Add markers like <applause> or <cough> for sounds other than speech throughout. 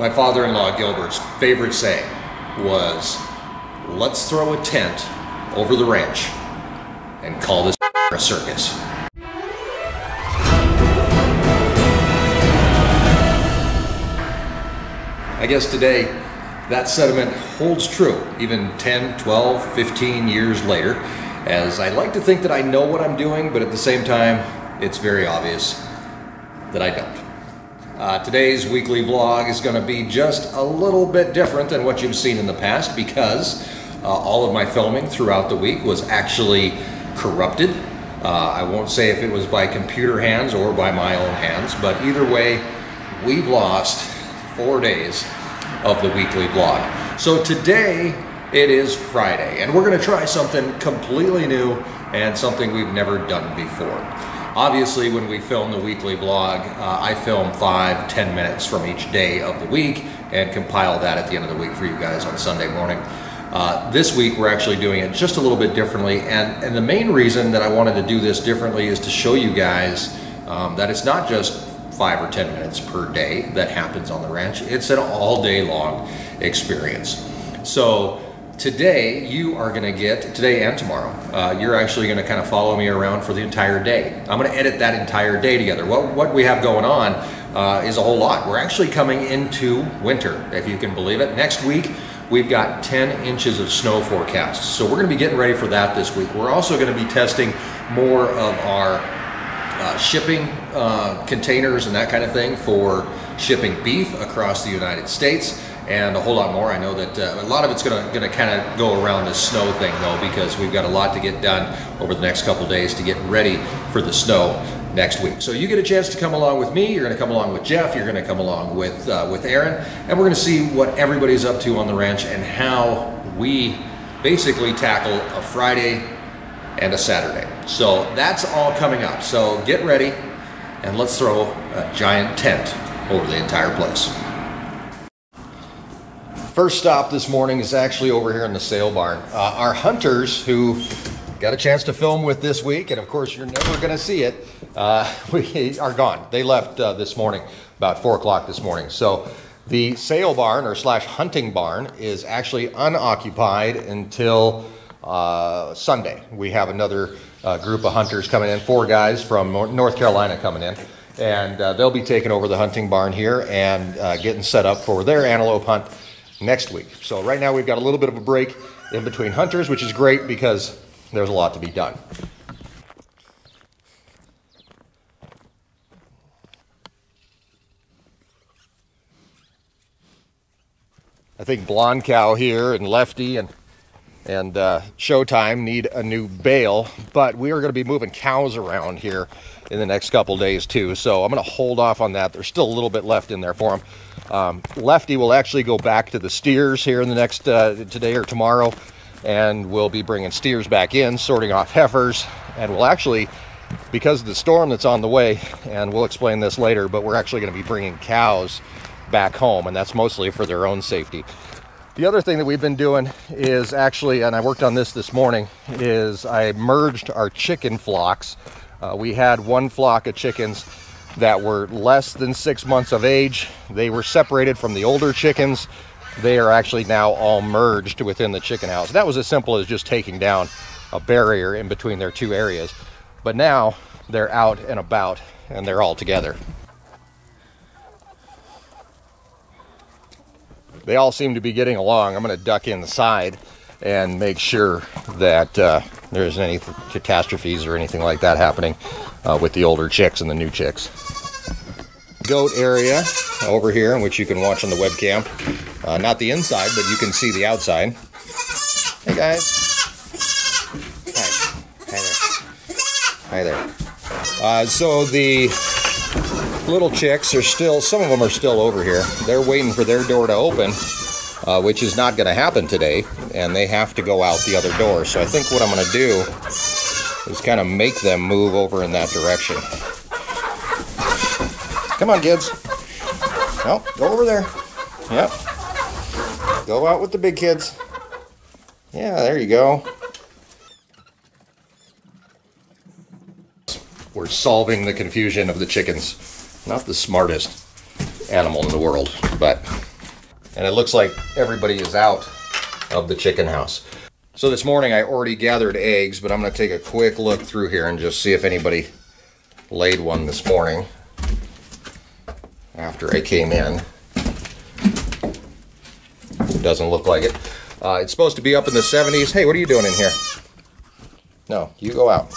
My father-in-law Gilbert's favorite saying was, let's throw a tent over the ranch and call this <laughs> a circus. I guess today that sentiment holds true even 10, 12, 15 years later as I like to think that I know what I'm doing, but at the same time, it's very obvious that I don't. Uh, today's weekly vlog is going to be just a little bit different than what you've seen in the past because uh, all of my filming throughout the week was actually corrupted. Uh, I won't say if it was by computer hands or by my own hands, but either way, we've lost four days of the weekly vlog. So today it is Friday, and we're going to try something completely new and something we've never done before. Obviously, when we film the weekly vlog, uh, I film five, ten minutes from each day of the week and compile that at the end of the week for you guys on Sunday morning. Uh, this week, we're actually doing it just a little bit differently, and, and the main reason that I wanted to do this differently is to show you guys um, that it's not just five or 10 minutes per day that happens on the ranch. It's an all day long experience. So Today, you are going to get, today and tomorrow, uh, you're actually going to kind of follow me around for the entire day. I'm going to edit that entire day together. What, what we have going on uh, is a whole lot. We're actually coming into winter, if you can believe it. Next week, we've got 10 inches of snow forecast. So we're going to be getting ready for that this week. We're also going to be testing more of our uh, shipping uh, containers and that kind of thing for shipping beef across the United States and a whole lot more. I know that uh, a lot of it's going to kind of go around the snow thing though, because we've got a lot to get done over the next couple days to get ready for the snow next week. So you get a chance to come along with me. You're going to come along with Jeff. You're going to come along with uh, with Erin, and we're going to see what everybody's up to on the ranch and how we basically tackle a Friday and a Saturday. So that's all coming up. So get ready and let's throw a giant tent over the entire place. First stop this morning is actually over here in the sale barn. Uh, our hunters who got a chance to film with this week, and of course you're never going to see it, uh, <laughs> we are gone. They left uh, this morning, about 4 o'clock this morning. So the sale barn or slash hunting barn is actually unoccupied until uh, Sunday. We have another uh, group of hunters coming in, four guys from North Carolina coming in and uh, they'll be taking over the hunting barn here and uh, getting set up for their antelope hunt next week. So right now we've got a little bit of a break in between hunters, which is great because there's a lot to be done. I think Blonde Cow here and Lefty and and uh, Showtime need a new bale, but we are going to be moving cows around here in the next couple days too. So I'm going to hold off on that. There's still a little bit left in there for them. Um, Lefty will actually go back to the steers here in the next uh, today or tomorrow, and we'll be bringing steers back in, sorting off heifers, and we'll actually, because of the storm that's on the way, and we'll explain this later, but we're actually going to be bringing cows back home, and that's mostly for their own safety. The other thing that we've been doing is actually, and I worked on this this morning, is I merged our chicken flocks. Uh, we had one flock of chickens that were less than six months of age. They were separated from the older chickens. They are actually now all merged within the chicken house. That was as simple as just taking down a barrier in between their two areas. But now they're out and about and they're all together. They all seem to be getting along. I'm going to duck inside and make sure that uh, there isn't any catastrophes or anything like that happening uh, with the older chicks and the new chicks. Goat area over here, which you can watch on the webcam. Uh, not the inside, but you can see the outside. Hey guys. Hi. Hi there. Hi there. Uh, so the little chicks are still, some of them are still over here. They're waiting for their door to open, uh, which is not going to happen today, and they have to go out the other door. So I think what I'm going to do is kind of make them move over in that direction. Come on, kids. No, go over there. Yep. Go out with the big kids. Yeah, there you go. We're solving the confusion of the chickens. Not the smartest animal in the world, but. And it looks like everybody is out of the chicken house. So this morning I already gathered eggs, but I'm going to take a quick look through here and just see if anybody laid one this morning after I came in. Doesn't look like it. Uh, it's supposed to be up in the 70s. Hey, what are you doing in here? No, you go out.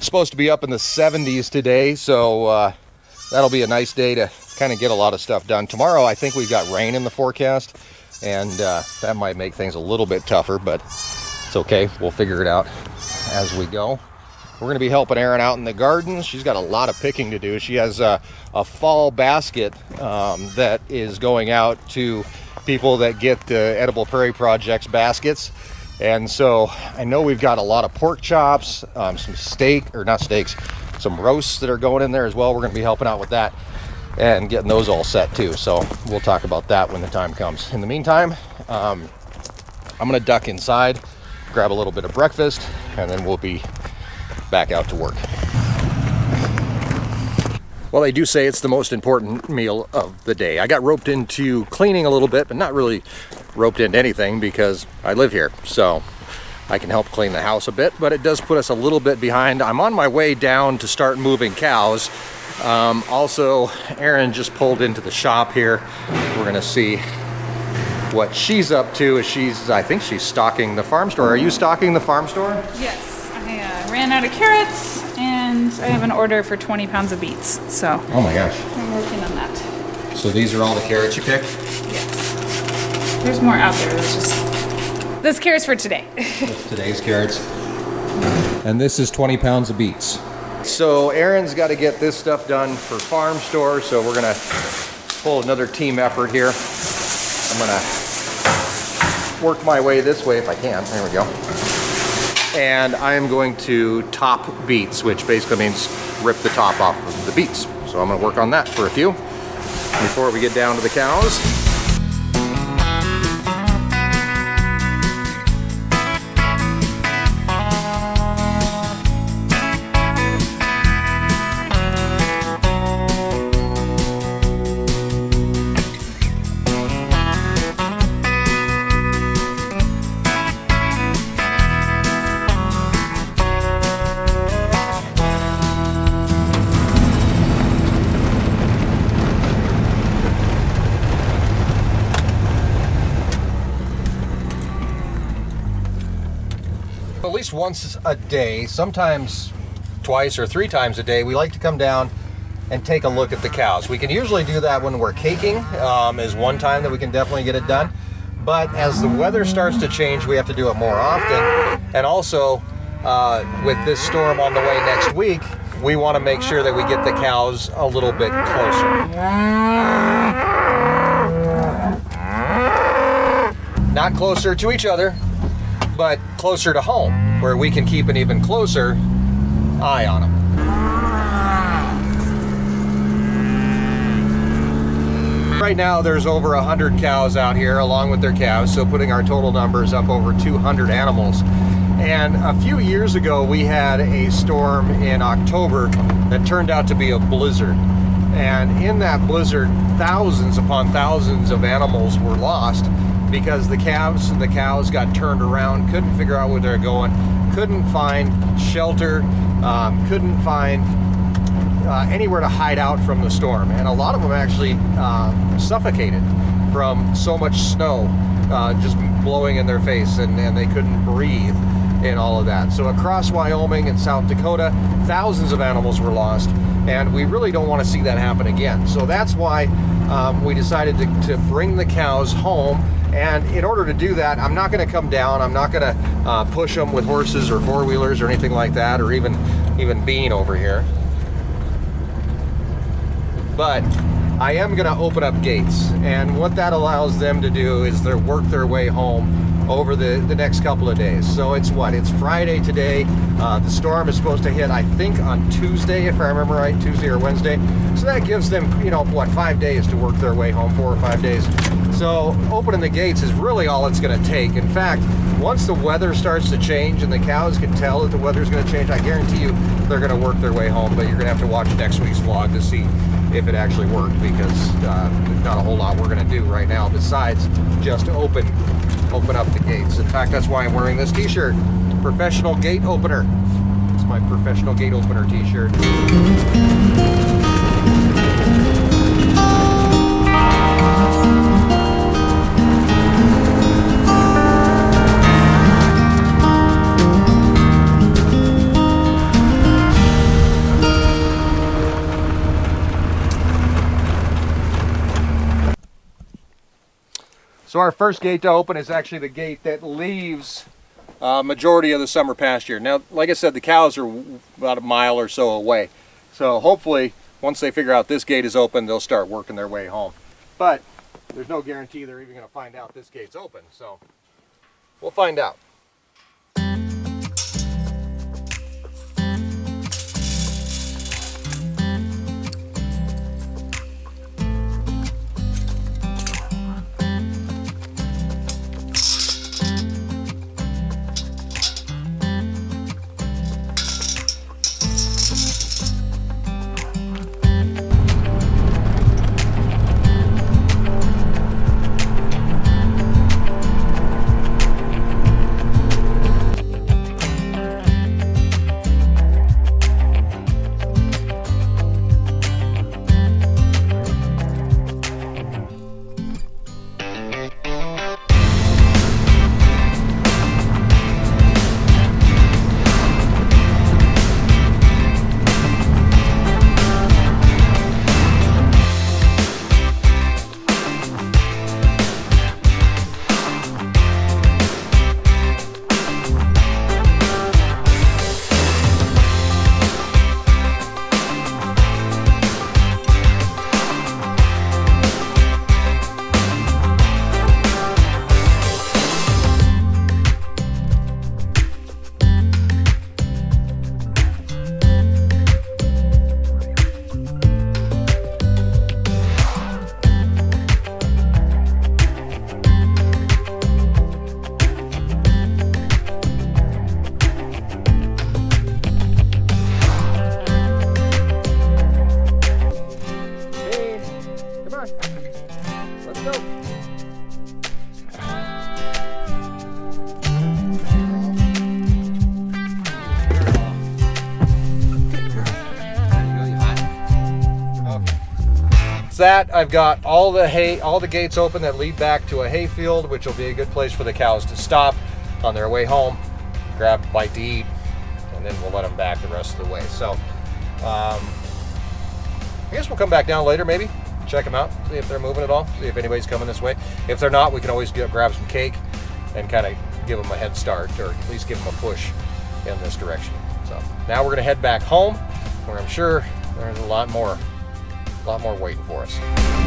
Supposed to be up in the 70s today, so uh, that'll be a nice day to kind of get a lot of stuff done. Tomorrow, I think we've got rain in the forecast, and uh, that might make things a little bit tougher, but it's okay. We'll figure it out as we go. We're going to be helping Erin out in the garden. She's got a lot of picking to do. She has a, a fall basket um, that is going out to people that get the Edible Prairie Projects baskets. And so I know we've got a lot of pork chops, um, some steak, or not steaks, some roasts that are going in there as well. We're going to be helping out with that and getting those all set too. So we'll talk about that when the time comes. In the meantime, um, I'm going to duck inside, grab a little bit of breakfast, and then we'll be back out to work. Well, they do say it's the most important meal of the day. I got roped into cleaning a little bit, but not really roped into anything because I live here. So I can help clean the house a bit, but it does put us a little bit behind. I'm on my way down to start moving cows. Um, also, Erin just pulled into the shop here. We're gonna see what she's up to as she's, I think she's stocking the farm store. Are you stocking the farm store? Yes I ran out of carrots and I have an order for 20 pounds of beets. So Oh my gosh. I'm working on that. So these are all the carrots you picked? Yes. There's more out there. There's just this carrots for today. <laughs> today's carrots. And this is 20 pounds of beets. So Erin's got to get this stuff done for farm store, so we're gonna pull another team effort here. I'm gonna work my way this way if I can. There we go and I am going to top beets, which basically means rip the top off of the beets. So I'm gonna work on that for a few before we get down to the cows. Once a day, sometimes twice or three times a day, we like to come down and take a look at the cows. We can usually do that when we're caking, um, is one time that we can definitely get it done. But as the weather starts to change, we have to do it more often. And also, uh, with this storm on the way next week, we want to make sure that we get the cows a little bit closer. Not closer to each other, but closer to home, where we can keep an even closer eye on them. Right now there's over 100 cows out here along with their calves, so putting our total numbers up over 200 animals. And a few years ago we had a storm in October that turned out to be a blizzard. And in that blizzard, thousands upon thousands of animals were lost because the calves and the cows got turned around, couldn't figure out where they're going, couldn't find shelter, um, couldn't find uh, anywhere to hide out from the storm. And a lot of them actually uh, suffocated from so much snow uh, just blowing in their face and, and they couldn't breathe and all of that. So across Wyoming and South Dakota, thousands of animals were lost, and we really don't want to see that happen again. So that's why um, we decided to, to bring the cows home and in order to do that, I'm not going to come down. I'm not going to uh, push them with horses or four wheelers or anything like that, or even even Bean over here. But I am going to open up gates, and what that allows them to do is they work their way home over the, the next couple of days. So it's what? It's Friday today. Uh, the storm is supposed to hit, I think, on Tuesday, if I remember right, Tuesday or Wednesday. So that gives them, you know, what, five days to work their way home, four or five days. So opening the gates is really all it's going to take. In fact, once the weather starts to change and the cows can tell that the weather's going to change, I guarantee you they're going to work their way home. But you're going to have to watch next week's vlog to see if it actually worked because uh, not a whole lot we're going to do right now besides just open open up the gates. In fact, that's why I'm wearing this t-shirt. Professional gate opener. It's my professional gate opener t-shirt. So our first gate to open is actually the gate that leaves uh, majority of the summer pasture. Now, like I said, the cows are about a mile or so away. So hopefully, once they figure out this gate is open, they'll start working their way home. But there's no guarantee they're even going to find out this gate's open. So we'll find out. That, I've got all the hay, all the gates open that lead back to a hay field, which will be a good place for the cows to stop on their way home, grab a bite to eat, and then we'll let them back the rest of the way. So, um, I guess we'll come back down later, maybe check them out, see if they're moving at all, see if anybody's coming this way. If they're not, we can always get, grab some cake and kind of give them a head start, or at least give them a push in this direction. So now we're going to head back home, where I'm sure there's a lot more a lot more waiting for us.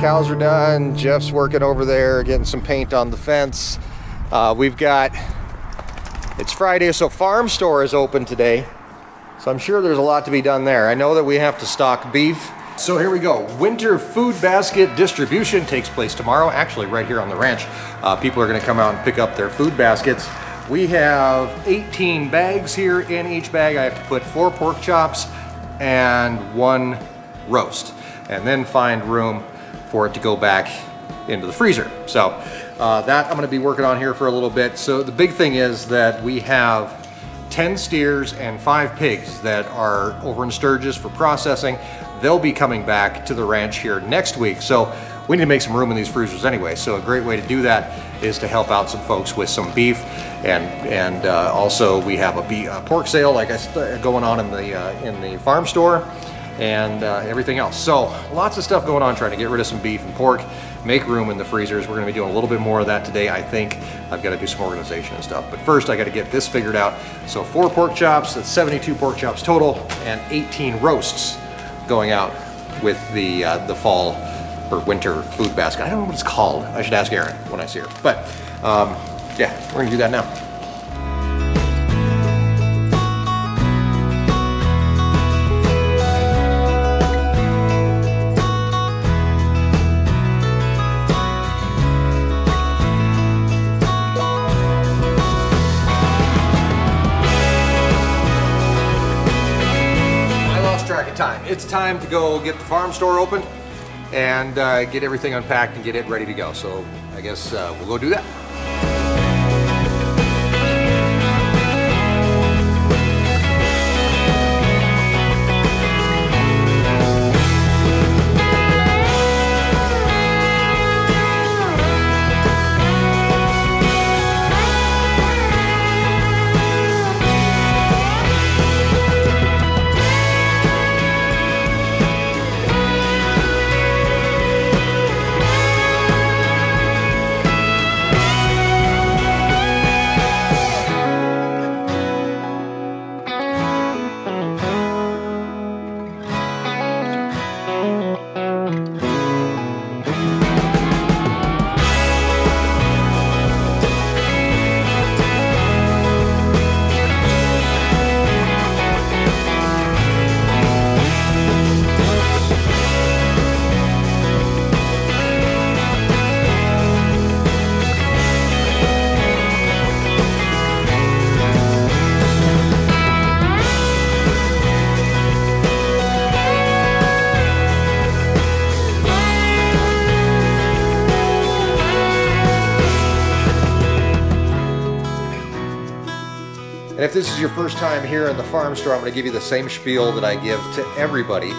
Cows are done. Jeff's working over there, getting some paint on the fence. Uh, we've got, it's Friday, so farm store is open today. So I'm sure there's a lot to be done there. I know that we have to stock beef. So here we go. Winter food basket distribution takes place tomorrow, actually right here on the ranch. Uh, people are gonna come out and pick up their food baskets. We have 18 bags here. In each bag, I have to put four pork chops and one roast, and then find room for it to go back into the freezer. So uh, that I'm gonna be working on here for a little bit. So the big thing is that we have 10 steers and five pigs that are over in Sturgis for processing. They'll be coming back to the ranch here next week. So we need to make some room in these freezers anyway. So a great way to do that is to help out some folks with some beef. And and uh, also we have a, beef, a pork sale like I going on in the, uh, in the farm store and uh, everything else. So lots of stuff going on trying to get rid of some beef and pork, make room in the freezers. We're gonna be doing a little bit more of that today, I think. I've gotta do some organization and stuff. But first I gotta get this figured out. So four pork chops, that's 72 pork chops total, and 18 roasts going out with the, uh, the fall or winter food basket. I don't know what it's called. I should ask Erin when I see her. But um, yeah, we're gonna do that now. It's time to go get the farm store open and uh, get everything unpacked and get it ready to go. So I guess uh, we'll go do that. This is your first time here in the farm store, I'm going to give you the same spiel that I give to everybody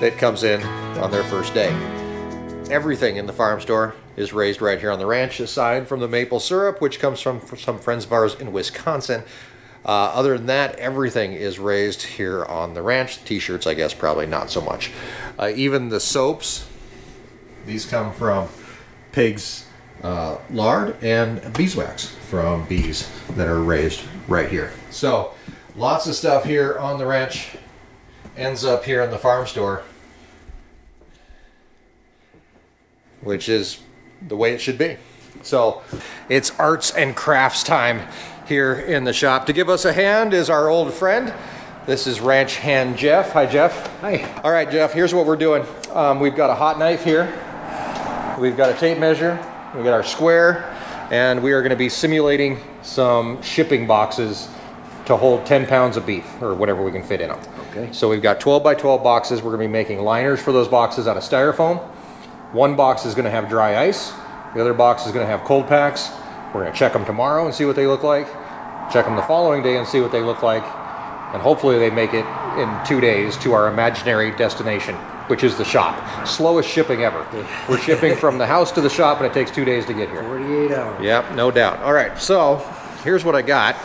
that comes in on their first day. Everything in the farm store is raised right here on the ranch, aside from the maple syrup, which comes from some friends of ours in Wisconsin. Uh, other than that, everything is raised here on the ranch. T-shirts, I guess, probably not so much. Uh, even the soaps, these come from pigs uh, lard and beeswax from bees that are raised right here. So lots of stuff here on the ranch ends up here in the farm store, which is the way it should be. So it's arts and crafts time here in the shop. To give us a hand is our old friend. This is ranch hand Jeff. Hi, Jeff. Hi. All right, Jeff, here's what we're doing. Um, we've got a hot knife here. We've got a tape measure We've got our square, and we are going to be simulating some shipping boxes to hold 10 pounds of beef, or whatever we can fit in them. Okay. So we've got 12 by 12 boxes. We're going to be making liners for those boxes out of styrofoam. One box is going to have dry ice. The other box is going to have cold packs. We're going to check them tomorrow and see what they look like. Check them the following day and see what they look like. And hopefully they make it in two days to our imaginary destination which is the shop. Slowest shipping ever. <laughs> We're shipping from the house to the shop and it takes two days to get here. 48 hours. Yep, no doubt. All right, so here's what I got.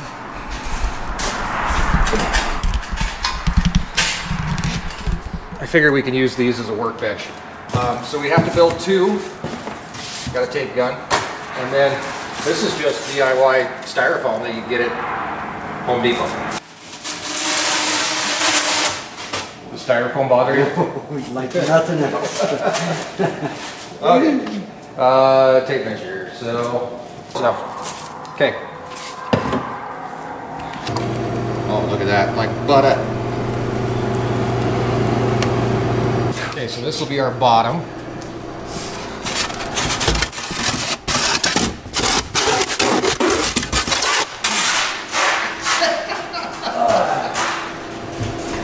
Figure we can use these as a workbench. Um, so we have to build two. Got a tape gun. And then this is just DIY styrofoam that you get at Home Depot. The styrofoam bother you? <laughs> like nothing else. <laughs> okay. Uh, tape measure. So, enough. Okay. Oh, look at that, like butter. Okay, so this will be our bottom.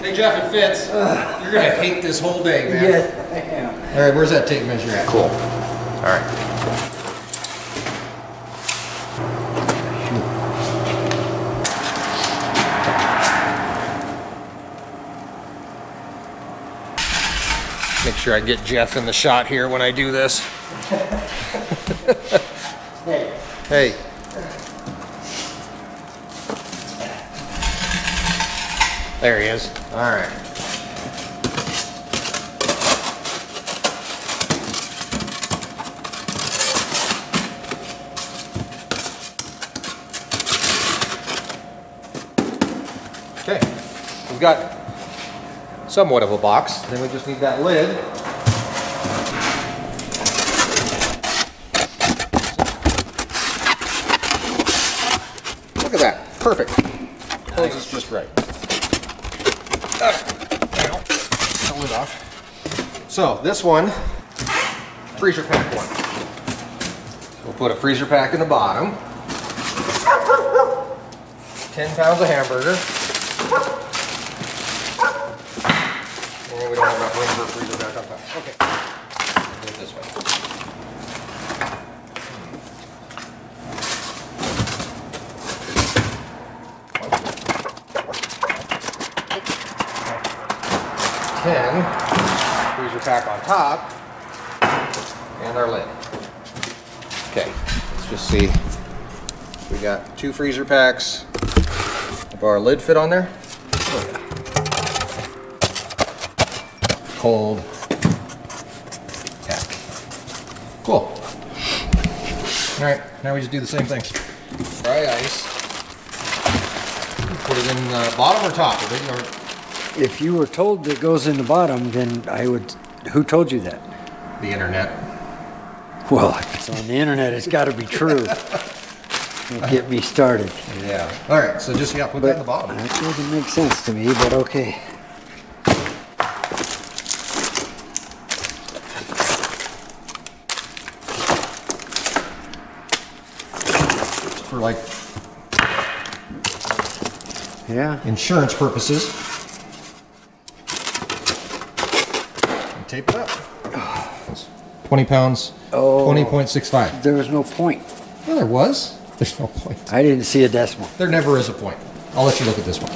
hey Jeff, it fits. You're gonna hate this whole day, man. Yeah, I am. All right, where's that tape measure at? Cool. All right. Sure I get Jeff in the shot here when I do this. Hey, Hey. There he is. All right. Okay, we've got somewhat of a box. Then we just need that lid. Look at that, perfect. Closes just right. The lid off. So this one, freezer pack one. We'll put a freezer pack in the bottom. 10 pounds of hamburger. And we don't have enough room for a freezer pack on top. Okay. Do this way. Ten freezer pack on top and our lid. Okay, let's just see. We got two freezer packs. Will our lid fit on there? Oh, yeah. Cold pack. Cool. All right, now we just do the same thing. Dry ice. Put it in the bottom or top? Or- if you were told it goes in the bottom, then I would, who told you that? the internet. Well, if it's on the internet, it's gotta be true. Get me started. Yeah. All right, so just, yeah, put that in the bottom. That uh, doesn't make sense to me, but okay. For like Yeah, insurance purposes. And tape it up. 20 pounds, Oh. 20.65. there was no point. Well, there was. There's no point. I didn't see a decimal. There never is a point. I'll let you look at this one.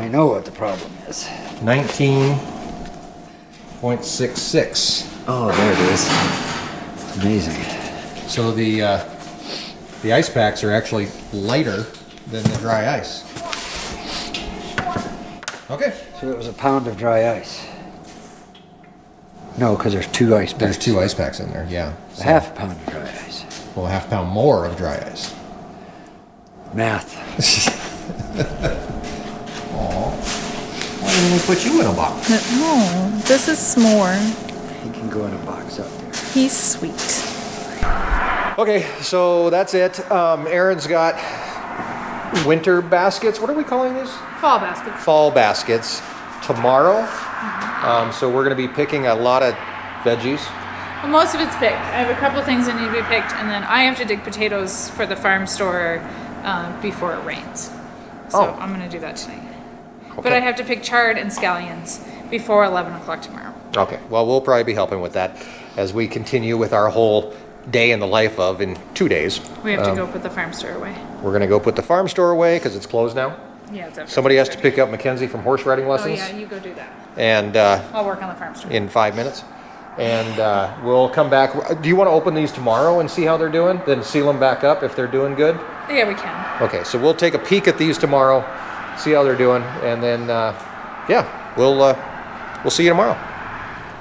I know what the problem is. 19.66. Oh, there it is. Amazing. So the uh, the ice packs are actually lighter than the dry ice. Okay. So it was a pound of dry ice. No, because there's two ice packs. There's two ice packs in there, yeah. A So- half pound of dry ice. Well, a half pound more of dry ice. Math. <laughs> Why didn't we put you in a box? No, this is s'more. He can go in a box up there. He's sweet. Okay, so that's it. Um, Erin's got winter baskets. What are we calling these? Fall baskets. Fall baskets tomorrow. Um, so we're going to be picking a lot of veggies. Well, most of it's picked. I have a couple things that need to be picked, and then I have to dig potatoes for the farm store uh, before it rains. So Oh. I'm going to do that tonight. Okay. But I have to pick chard and scallions before 11 o'clock tomorrow. Okay, well, we'll probably be helping with that as we continue with our whole day in the life of in two days. We have to Um, go put the farm store away. We're going to go put the farm store away because it's closed now. Yeah, it's Somebody has to pick up Mackenzie from horse riding Oh, lessons. yeah, you go do that. And uh, I'll work on the farm store. in five minutes. And uh, we'll come back. Do you want to open these tomorrow and see how they're doing? Then seal them back up if they're doing good? Yeah, we can. Okay, so we'll take a peek at these tomorrow, see how they're doing, and then, uh, yeah, we'll, uh, we'll see you tomorrow.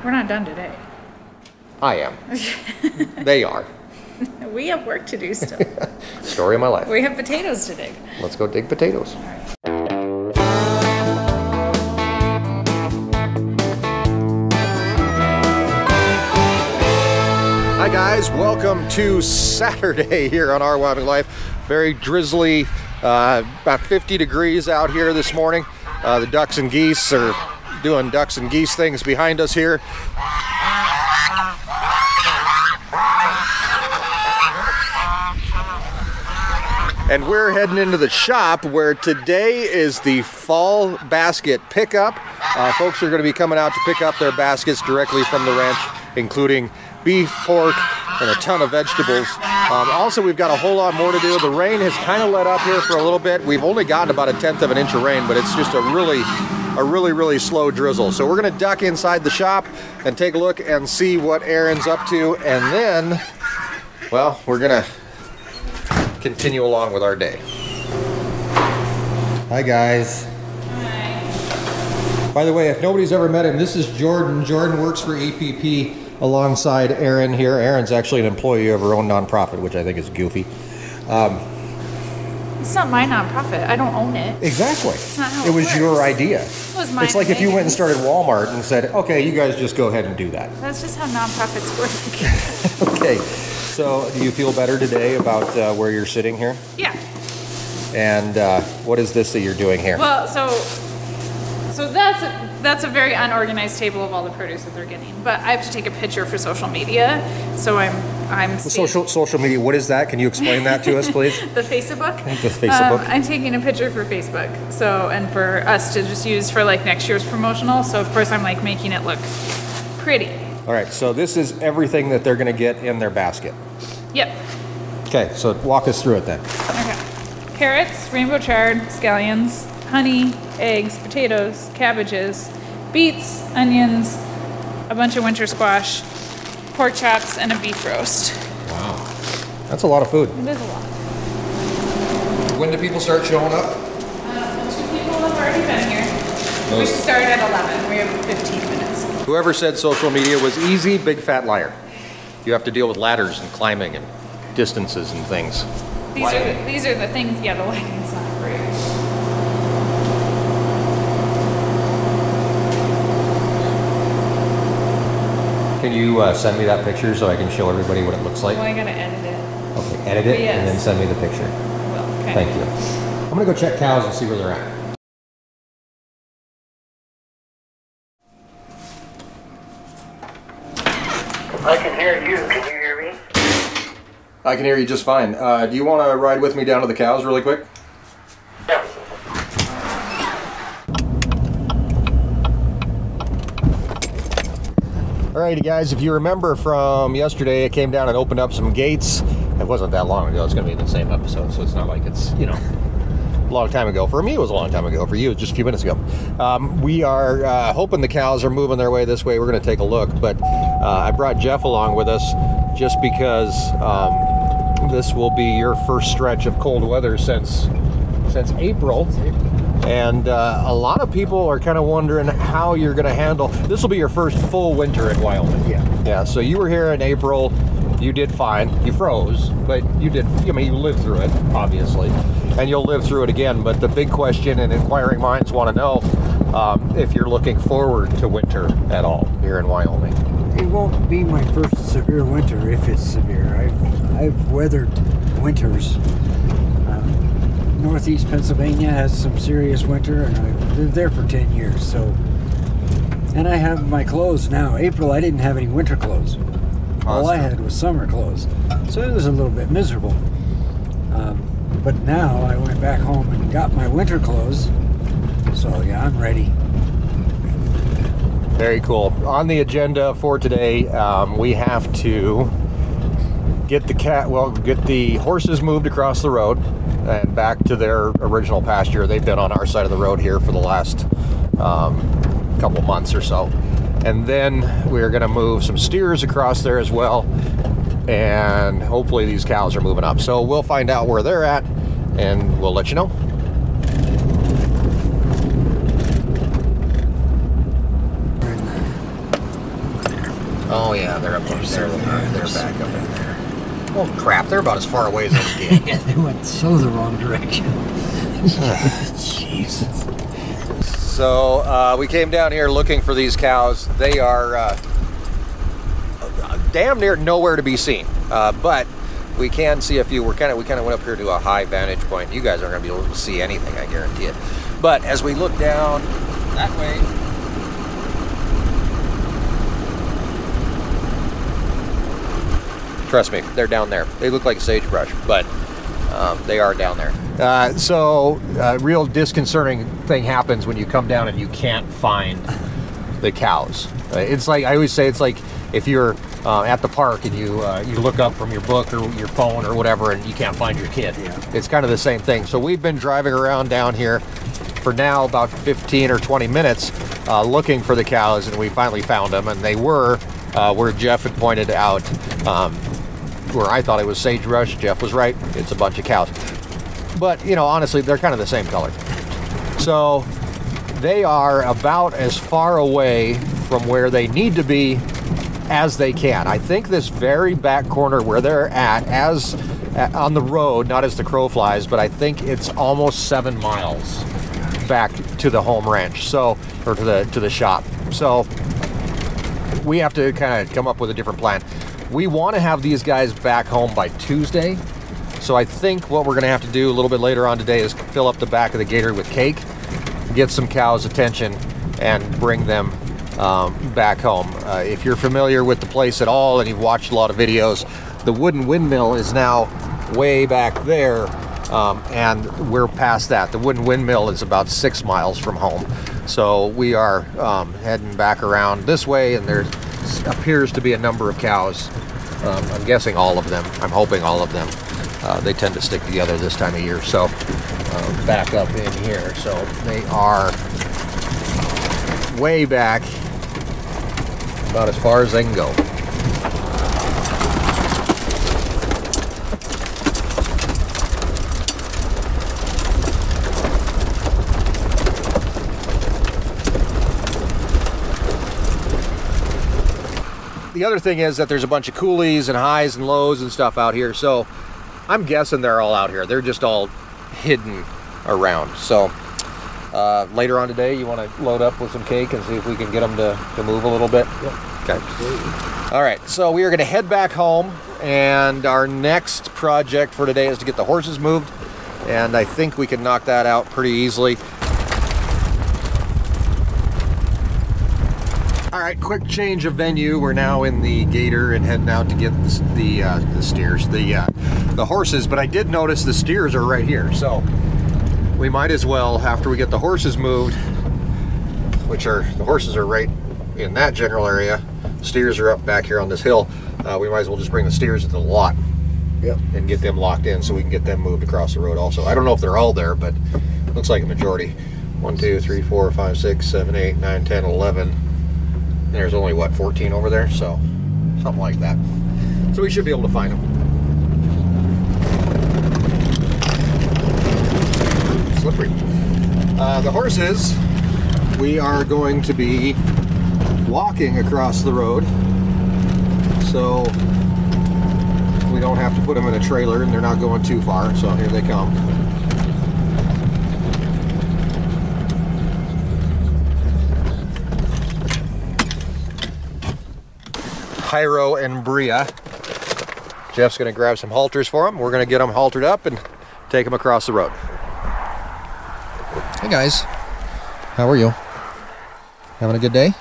We're not done today. I am. <laughs> they are. We have work to do still. <laughs> Story of my life. we have potatoes to dig. Let's go dig potatoes. Hi guys, welcome to Saturday <laughs> here on Our Wyoming Life. Very drizzly, uh, about 50 degrees out here this morning. Uh, the ducks and geese are doing ducks and geese things behind us here. and we're heading into the shop where today is the fall basket pickup. Uh, folks are going to be coming out to pick up their baskets directly from the ranch, including beef, pork, and a ton of vegetables. Um, also, we've got a whole lot more to do. The rain has kind of let up here for a little bit. We've only gotten about a tenth of an inch of rain, but it's just a really a really, really slow drizzle. So we're gonna duck inside the shop and take a look and see what Erin's up to. And then, well, we're gonna continue along with our day. Hi guys. Hi. By the way, if nobody's ever met him, this is Jordan. Jordan works for EPP alongside Erin here. Erin's actually an employee of her own nonprofit, which I think is goofy. Um, It's not my nonprofit. I don't own it. exactly. it it was your idea. It was mine It's like if you went and started Walmart and said, okay, you guys just go ahead and do that. That's just how nonprofits work. <laughs> Okay. So, do you feel better today about uh, where you're sitting here? yeah. And uh, what is this that you're doing here? Well, so so that's that's a very unorganized table of all the produce that they're getting. But I have to take a picture for social media, so I'm I'm seeing- social social media. What is that? Can you explain that to us, please? <laughs> the Facebook. <laughs> The Facebook. Um, I'm taking a picture for Facebook, so and for us to just use for like next year's promotional. So of course I'm like making it look pretty. All right. So this is everything that they're going to get in their basket. Yep. Okay. So walk us through it then. Okay. Carrots, rainbow chard, scallions, honey, eggs, potatoes, cabbages, beets, onions, a bunch of winter squash, pork chops, and a beef roast. Wow. That's a lot of food. It is a lot. When do people start showing up? Uh, two people have already been here. We start at 11. We have 15 minutes. Whoever said social media was easy, big fat liar. You have to deal with ladders and climbing and distances and things. These are the, these are the things. Yeah, the <laughs> lighting's not great. Can you uh, send me that picture so I can show everybody what it looks like? Well, I gotta edit it. Okay, edit it and then send me the picture. I will. Okay. Thank you. I'm gonna go check cows and see where they're at. I can hear you. Can you hear me? I can hear you just fine. Uh, do you want to ride with me down to the cows really quick? Yeah. Alrighty, guys. If you remember from yesterday, I came down and opened up some gates. It wasn't that long ago. It's going to be the same episode, so it's not like it's you know a long time ago. For me, it was a long time ago. For you, just a few minutes ago. Um, we are uh, hoping the cows are moving their way this way. We're going to take a look, but uh, I brought Jeff along with us just because um, this will be your first stretch of cold weather since since April. And uh, a lot of people are kind of wondering how you're going to handle. This will be your first full winter in Wyoming. Yeah. Yeah. So you were here in April. You did fine. You froze, but you did. I mean, you lived through it, obviously, and you'll live through it again. But the big question, and inquiring minds want to know um, if you're looking forward to winter at all here in Wyoming. It won't be my first severe winter if it's severe. I've, I've weathered winters. Northeast Pennsylvania has some serious winter, and I've lived there for 10 years. So, and I have my clothes now. April, I didn't have any winter clothes. All I had was summer clothes. So it was a little bit miserable. Um, but now I went back home and got my winter clothes. So yeah, I'm ready. Very cool. On the agenda for today, um, we have to get the cat, well, get the horses moved across the road and back to their original pasture. They've been on our side of the road here for the last um, couple months or so. And then we're going to move some steers across there as well. And hopefully these cows are moving up. So we'll find out where they're at and we'll let you know. Oh yeah, they're up there. They're, they're back up in there. Oh crap, they're about as far away as they can get. Yeah, they went so the wrong direction. <sighs> Jeez. So uh, we came down here looking for these cows. They are uh, damn near nowhere to be seen, uh, but we can see a few. We're kind of we kind of went up here to a high vantage point. You guys aren't going to be able to see anything, I guarantee it. But as we look down that way, trust me, they're down there. They look like sagebrush, but Um, they are down there. Uh, so, a real disconcerting thing happens when you come down and you can't find the cows. Uh, it's like I always say, it's like if you're uh, at the park and you uh, you look up from your book or your phone or whatever and you can't find your kid. Yeah. It's kind of the same thing. So we've been driving around down here for now about 15 or 20 minutes uh, looking for the cows, and we finally found them, and they were uh, where Jeff had pointed out. Um, where I thought it was sagebrush, Jeff was right. It's a bunch of cows. But you know, honestly, they're kind of the same color. So they are about as far away from where they need to be as they can. I think this very back corner where they're at, as uh, on the road, not as the crow flies, but I think it's almost seven miles back to the home ranch. So, or to the to the shop. So we have to kind of come up with a different plan. We want to have these guys back home by Tuesday. So I think what we're going to have to do a little bit later on today is fill up the back of the gator with cake, get some cows' attention, and bring them um, back home. Uh, if you're familiar with the place at all and you've watched a lot of videos, the wooden windmill is now way back there, um, and we're past that. The wooden windmill is about six miles from home. So we are um, heading back around this way, and there appears to be a number of cows. Um, I'm guessing all of them. I'm hoping all of them. Uh, they tend to stick together this time of year. So uh, back up in here. So they are way back, about as far as they can go. The other thing is that there's a bunch of coulees and highs and lows and stuff out here. So I'm guessing they're all out here. They're just all hidden around. So uh, later on today, you want to load up with some cake and see if we can get them to, to move a little bit? Yep. Okay. All right. So we are going to head back home. And our next project for today is to get the horses moved. And I think we can knock that out pretty easily. Right, quick change of venue. We're now in the Gator and heading out to get the the, uh, the steers, the uh, the horses. But I did notice the steers are right here, so we might as well, after we get the horses moved, which are the horses are right in that general area. Steers are up back here on this hill. Uh, we might as well just bring the steers to the lot Yep. and get them locked in so we can get them moved across the road. Also, I don't know if they're all there, but looks like a majority. One, two, three, four, five, six, seven, eight, nine, ten, eleven. There's only what 14 over there, so something like that. So we should be able to find them. Slippery. Uh, the horses, we are going to be walking across the road, so we don't have to put them in a trailer, and they're not going too far. So here they come. Pyro and Bria. Jeff's going to grab some halters for them. We're going to get them haltered up and take them across the road. Hey guys, how are you? Having a good day?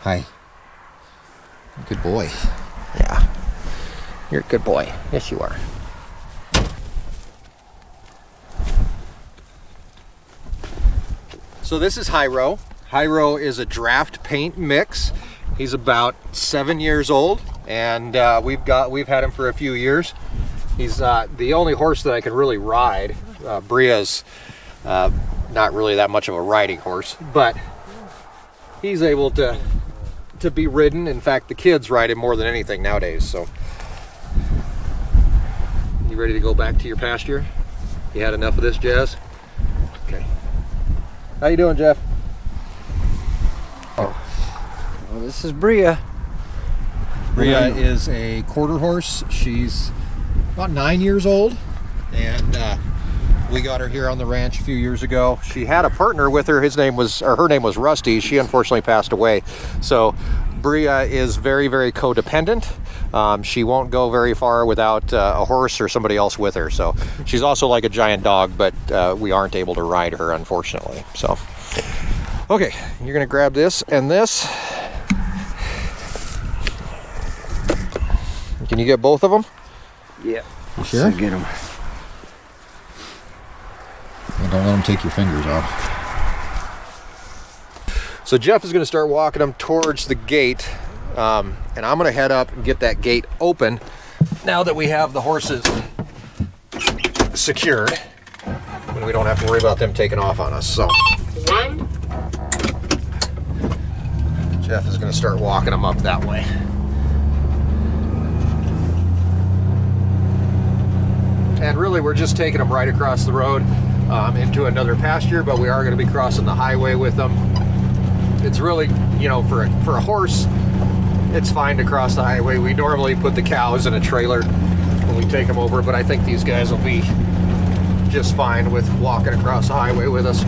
Hi. Good boy. Yeah. You're a good boy. Yes, you are. So this is Hyro. Hyro is a draft paint mix. He's about seven years old, and uh, we've got we've had him for a few years. He's uh, the only horse that I can really ride. Uh, Bria's uh, not really that much of a riding horse, but he's able to to be ridden. In fact, the kids ride him more than anything nowadays. So, you ready to go back to your pasture? You had enough of this, Jazz? Okay. How you doing, Jeff? Well, this is Bria. Bria is a quarter horse. She's about nine years old, and uh, we got her here on the ranch a few years ago. She had a partner with her. His name was, or her name was Rusty. She unfortunately passed away. So Bria is very, very codependent. Um, she won't go very far without uh, a horse or somebody else with her. So she's also like a giant dog, but uh, we aren't able to ride her, unfortunately. So, okay, you're gonna grab this and this. Can you get both of them? Yeah. Sure. So get them. And Don't let them take your fingers off. So Jeff is going to start walking them towards the gate, um, and I'm going to head up and get that gate open now that we have the horses secured. And we don't have to worry about them taking off on us. So Jeff is going to start walking them up that way. And really, we're just taking them right across the road um, into another pasture, but we are going to be crossing the highway with them. It's really, you know, for a, for a horse, it's fine to cross the highway. We normally put the cows in a trailer when we take them over, but I think these guys will be just fine with walking across the highway with us.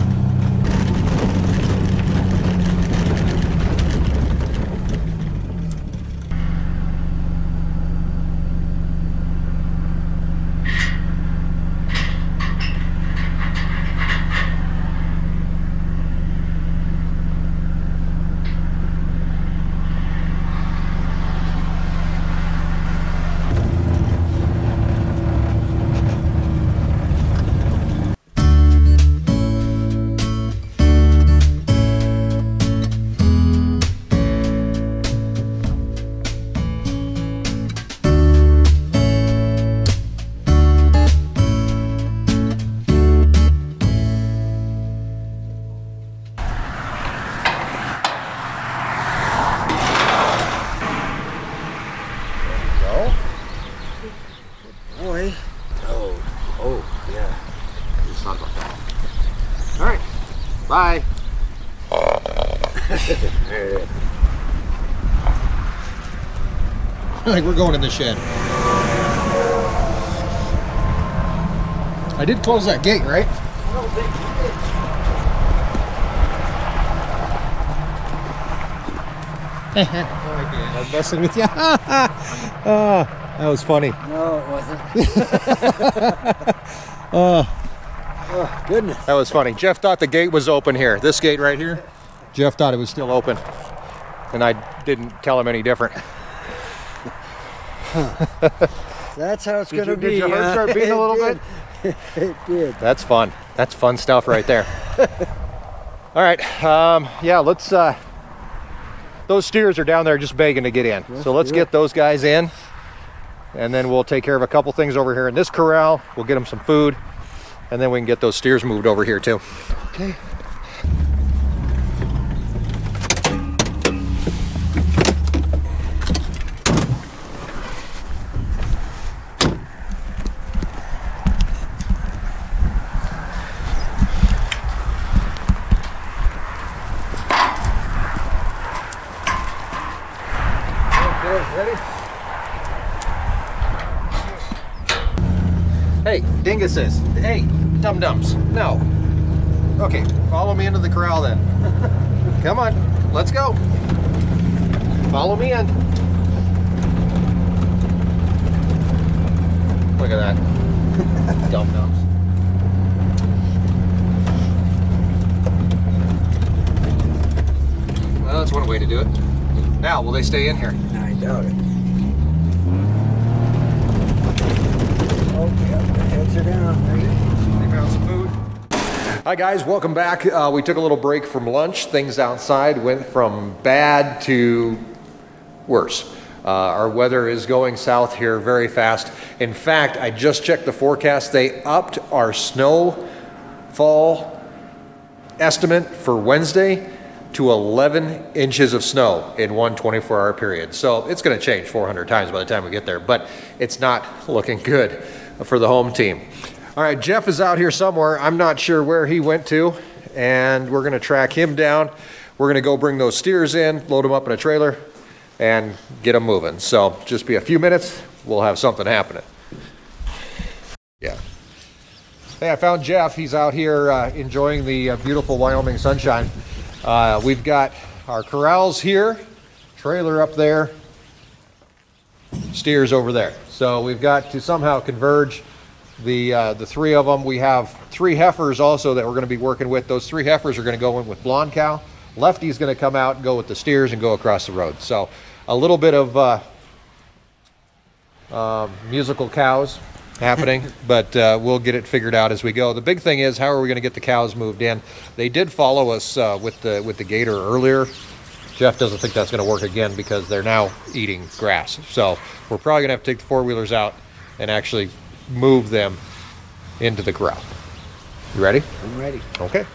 I think we're going in the shed. I did close that gate, right? <laughs> I'm messing with you. oh, <laughs> that was funny. No, it wasn't. <laughs> Ah. oh, goodness. That was funny. Jeff thought the gate was open here. This gate right here. Jeff thought it was still open. And I didn't tell him any different. <laughs> That's how it's Did going to you- be. did your heart huh? start beating a little <laughs> did. it did. That's fun. That's fun stuff right there. <laughs> All right. Um, yeah, let's. Uh, those steers are down there just begging to get in. so let's get it. those guys in. And then we'll take care of a couple things over here in this corral. We'll get them some food. And then we can get those steers moved over here too. Okay. Okay, ready? Hey, dinguses. Hey, dum dums. No. Okay, follow me into the corral then. <laughs> Come on, let's go. Follow me in. Look at that. <laughs> dum dums. Well, that's one way to do it. Now, will they stay in here? I doubt it. Oh, yeah, the heads are down. There you go. They found some food. Hi guys, welcome back. Uh, we took a little break from lunch. Things outside went from bad to worse. Uh, our weather is going south here very fast. In fact, I just checked the forecast. They upped our snowfall estimate for Wednesday to 11 inches of snow in one 24 hour period. So it's going to change 400 times by the time we get there, but it's not looking good for the home team. All right, Jeff is out here somewhere. I'm not sure where he went to, and we're going to track him down. We're going to go bring those steers in, load them up in a trailer, and get them moving. So just be a few minutes, we'll have something happening. Yeah. Hey, I found Jeff. He's out here uh, enjoying the uh, beautiful Wyoming sunshine. Uh, we've got our corrals here, trailer up there, steers over there. So we've got to somehow converge the uh, the three of them. We have three heifers also that we're going to be working with. Those three heifers are going to go in with blonde cow. Lefty's going to come out and go with the steers and go across the road. So a little bit of uh, um, musical cows happening, <laughs> but uh, we'll get it figured out as we go. The big thing is how are we going to get the cows moved in? They did follow us uh, with the with the gator earlier. Jeff doesn't think that's going to work again because they're now eating grass. So we're probably going to have to take the four wheelers out and actually move them into the corral. You ready? I'm ready. Okay.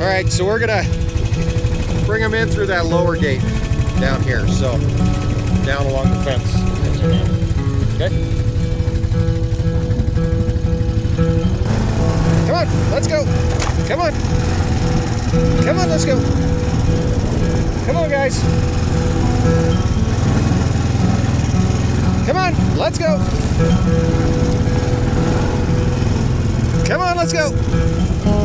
All right, so we're gonna bring them in through that lower gate down here. So down along the fence. Okay. On, let's go. Come on. Come on, let's go. Come on, guys. Come on, let's go. Come on, let's go.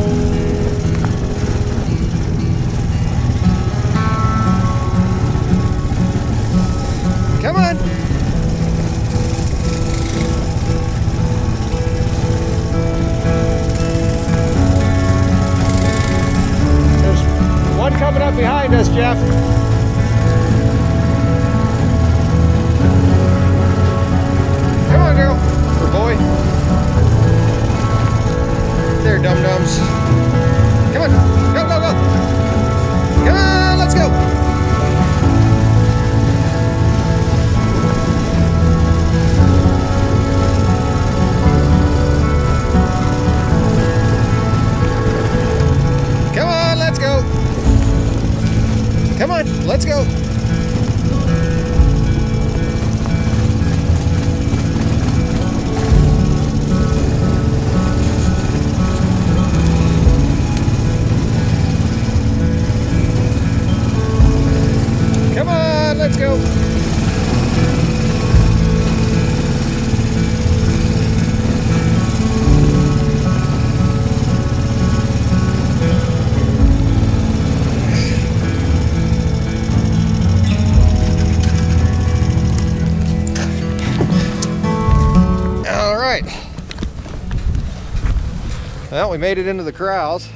Well, we made it into the corrals.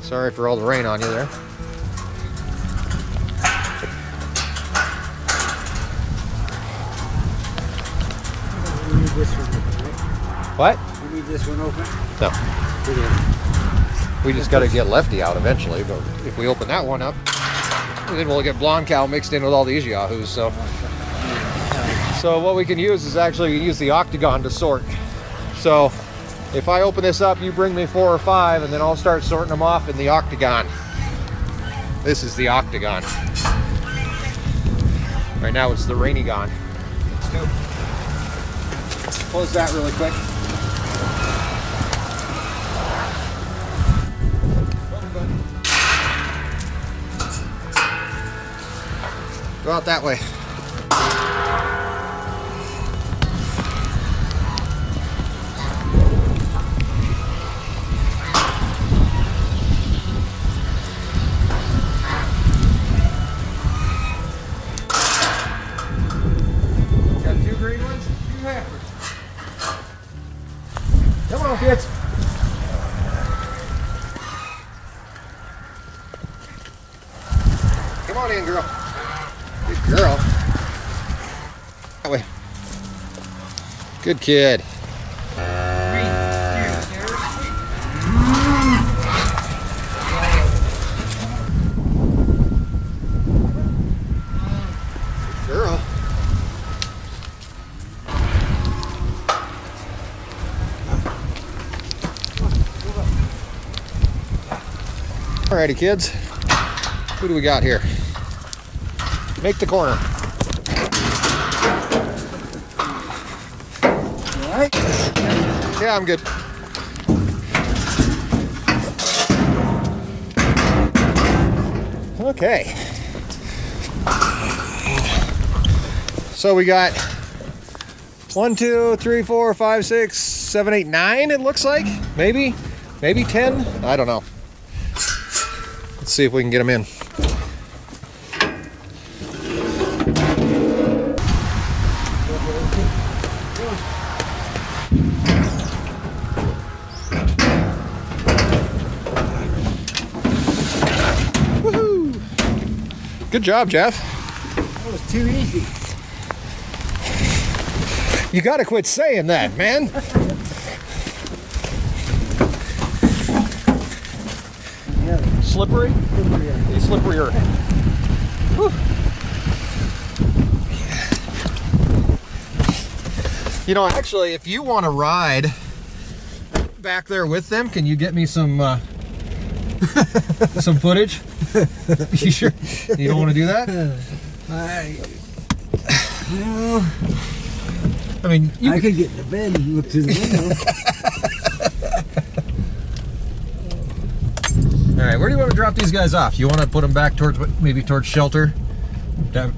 Sorry for all the rain on you there. What? We need this one open. No. We just got to get Lefty out eventually, but if we open that one up, then we'll get blonde cow mixed in with all these yahoos. So, so what we can use is actually use the octagon to sort. So, if I open this up, you bring me four or five, and then I'll start sorting them off in the octagon. This is the octagon. Right now it's the rainy gon. Let's go. Close that really quick. Go out that way. Good kid. Girl. Alrighty, kids. Who do we got here? Make the corner. All right. Yeah, I'm good. Okay. So we got one, two, three, four, five, six, seven, eight, nine, it looks like. Maybe. Maybe ten. I don't know. Let's see if we can get them in. Good job, Jeff. That was too easy. You got to quit saying that, man. Yeah, Slippery? slippery. He's slipperier. Whew. You know, actually, if you want to ride back there with them, can you get me some uh, <laughs> some footage? <laughs> you sure you don't want to do that? <laughs> I, well, I mean, you I could get in the bed and look through the window. <laughs> All right, where do you want to drop these guys off? You want to put them back towards maybe towards shelter,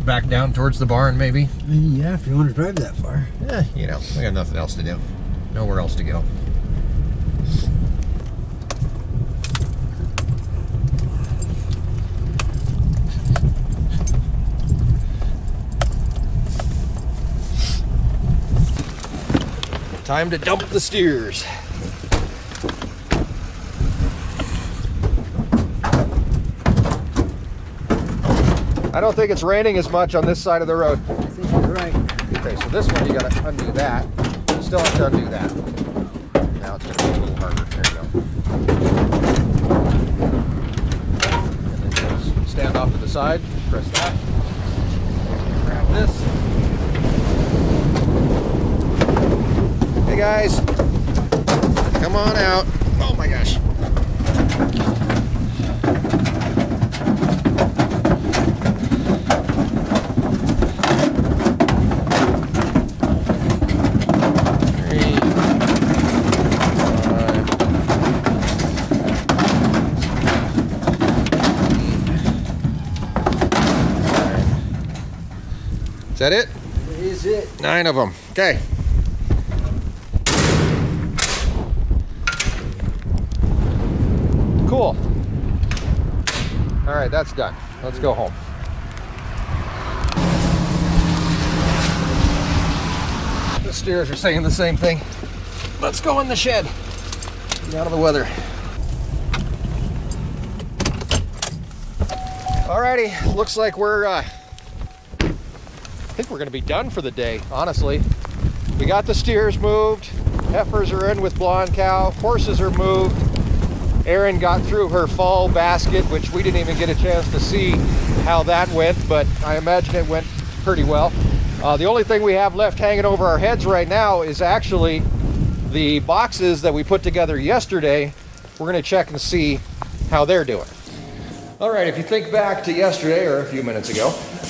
back down towards the barn, maybe. Uh, yeah, if you want to drive that far. Yeah, you know, we got nothing else to do. Nowhere else to go. Time to dump the steers. I don't think it's raining as much on this side of the road. I think you're right. Okay, so this one you gotta undo that. You still have to undo that. Now it's gonna be a little harder. There you go. And then just stand off to the side, press that. Grab this. Guys, come on out. Oh my gosh. Three, five, nine. Is that it? Is it? Nine of them. Okay. Cool. All right, that's done. Let's go home. The steers are saying the same thing. Let's go in the shed. Get out of the weather. Alrighty, looks like we're uh, I think we're to be done for the day, honestly. We got the steers moved. Heifers are in with blonde cow. Horses are moved. Erin got through her fall basket, which we didn't even get a chance to see how that went, but I imagine it went pretty well. Uh, the only thing we have left hanging over our heads right now is actually the boxes that we put together yesterday. We're going to check and see how they're doing. All right, if you think back to yesterday or a few minutes ago,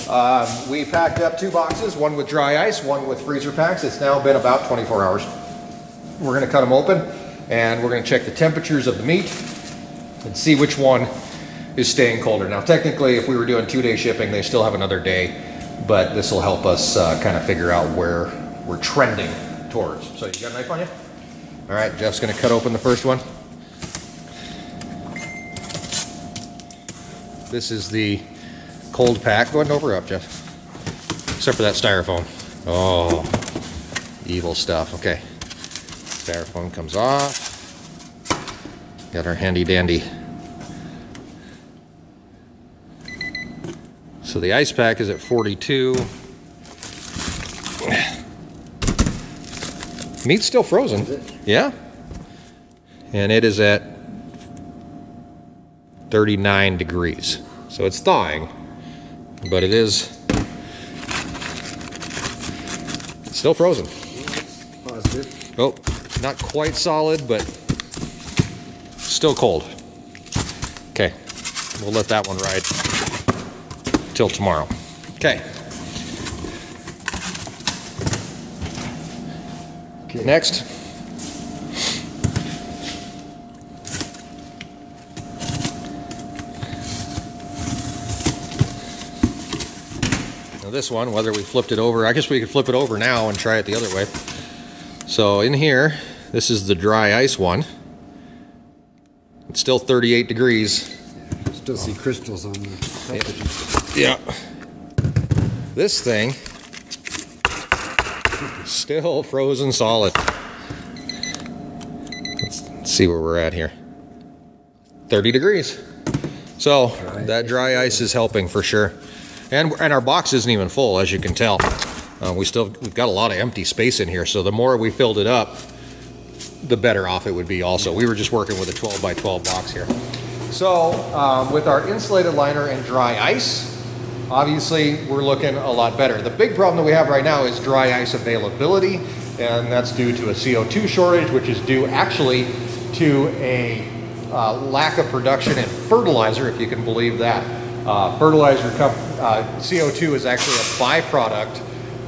um, we packed up two boxes, one with dry ice, one with freezer packs. It's now been about 24 hours. We're going to cut them open and we're going to check the temperatures of the meat and see which one is staying colder. Now, technically, if we were doing two day shipping, they still have another day, but this will help us uh, kind of figure out where we're trending towards. So, you got a knife on you? All right, Jeff's going to cut open the first one. This is the cold pack. Go ahead and over up, Jeff. Except for that styrofoam. Oh, evil stuff. Okay. Styrofoam comes off. Got our handy dandy. So the ice pack is at 42. Meat's still frozen. Yeah. And it is at 39 degrees. So it's thawing, but it is still frozen. Positive. Oh, not quite solid, but still cold. Okay, we'll let that one ride till tomorrow. Okay. Okay. Next. Now this one, whether we flipped it over, I guess we could flip it over now and try it the other way. So in here, this is the dry ice one. It's still 38 degrees. Still see crystals on the. Yeah. This thing, still frozen solid. Let's see where we're at here. 30 degrees. So that dry ice is helping for sure. And, and our box isn't even full, as you can tell. Uh, we still, we've got a lot of empty space in here, so the more we filled it up, the better off it would be also. We were just working with a 12 by 12 box here. So um, with our insulated liner and dry ice, obviously we're looking a lot better. The big problem that we have right now is dry ice availability, and that's due to a CO2 shortage, which is due actually to a uh, lack of production in fertilizer, if you can believe that. Uh, fertilizer, uh, CO2 is actually a byproduct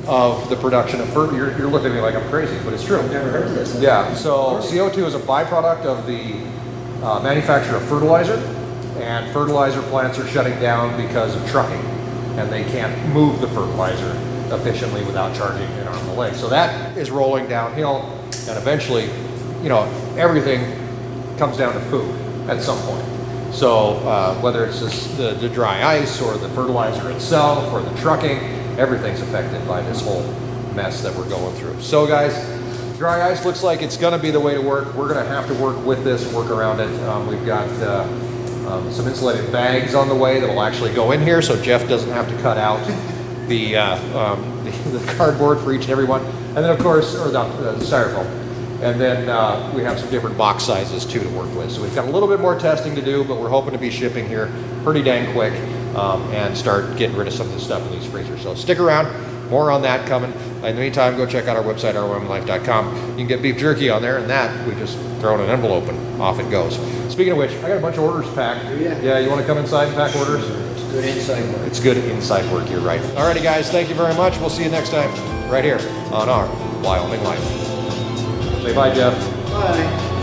of the production of fertilizer. You're, you're, looking at me like I'm crazy, but it's true. I've never heard of this. Yeah, so CO2 is a byproduct of the uh, manufacture of fertilizer, and fertilizer plants are shutting down because of trucking, and they can't move the fertilizer efficiently without charging an arm and a leg. So that is rolling downhill, and eventually, you know, everything comes down to food at some point. So uh, whether it's just the, the dry ice or the fertilizer itself or the trucking, everything's affected by this whole mess that we're going through. So guys, dry ice looks like it's gonna be the way to work. We're gonna have to work with this, work around it. Um, we've got uh, um, some insulated bags on the way that will actually go in here so Jeff doesn't have to cut out the, uh, um, the, <laughs> the, cardboard for each and every one. And then of course, or the, the styrofoam. And then uh, we have some different box sizes too to work with. So we've got a little bit more testing to do, but we're hoping to be shipping here pretty dang quick um, and start getting rid of some of the stuff in these freezers. So stick around, more on that coming. In the meantime, go check out our website, rymlife.com. You can get beef jerky on there, and that we just throw in an envelope and off it goes. Speaking of which, I got a bunch of orders packed. Yeah. Yeah, you want to come inside and pack orders? It's good inside work. It's good inside work, you're right. Alrighty guys, thank you very much. We'll see you next time right here on our Wyoming Life. Say bye, Jeff. Bye.